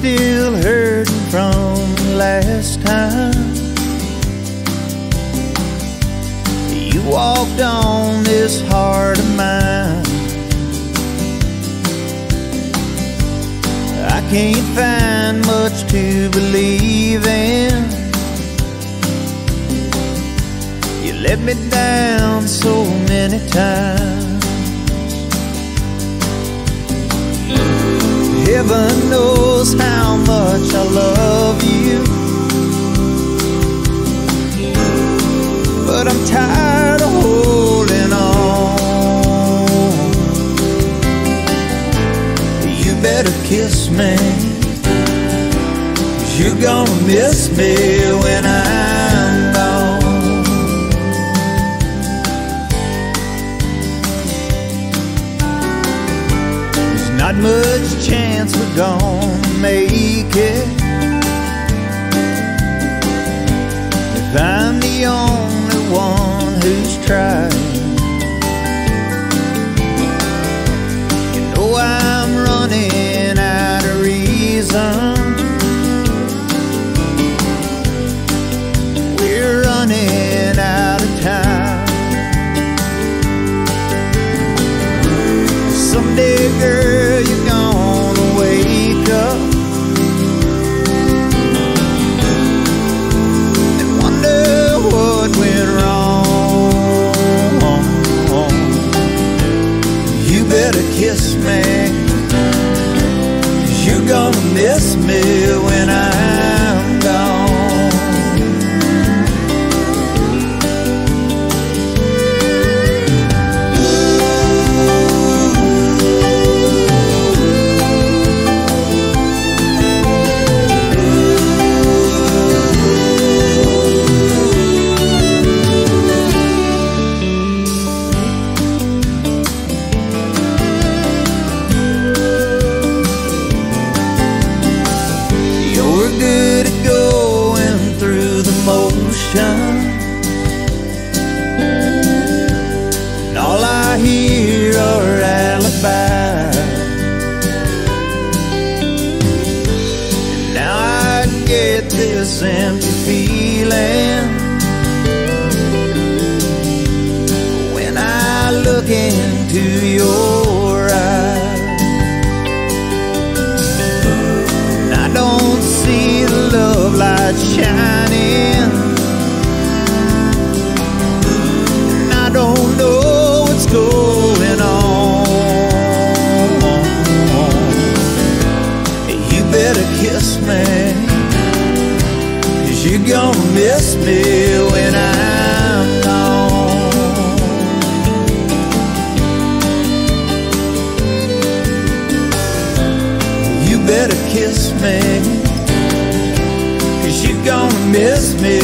Still hurting from last time. You walked on this heart of mine. I can't find much to believe in. You let me down so many times. Heaven knows how much I love you. But I'm tired of holding on. You better kiss me. You're gonna miss me when I'm not much chance we're gonna make it. If I'm the only one who's tried, Better kiss me, you're gonna miss me You're good at going through the motion. And all I hear are alibis. And now I get this empty feeling when I look into your shining. And I don't know what's going on. You better kiss me. Cause you're gonna miss me when I'm gone. You better kiss me. Gonna miss me